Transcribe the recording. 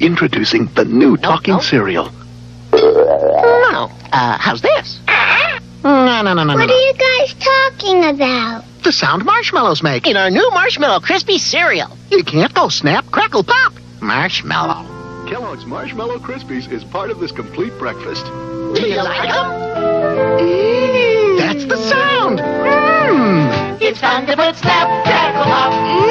Introducing the new talking cereal. No. Uh, how's this? No, no, no, no. What no. are you guys talking about? The sound marshmallows make. In our new Marshmallow Crispy cereal. You can't go snap, crackle, pop. Marshmallow. Kellogg's Marshmallow Krispies is part of this complete breakfast. Do you like them? That's the sound. Mmm. It's time to put snap, crackle, pop.